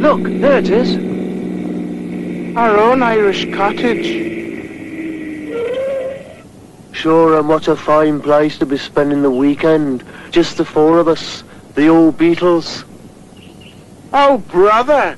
Look, there it is. Our own Irish cottage. Sure, and what a fine place to be spending the weekend. Just the four of us. The old Beatles. Oh, brother,